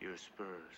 Your spurs.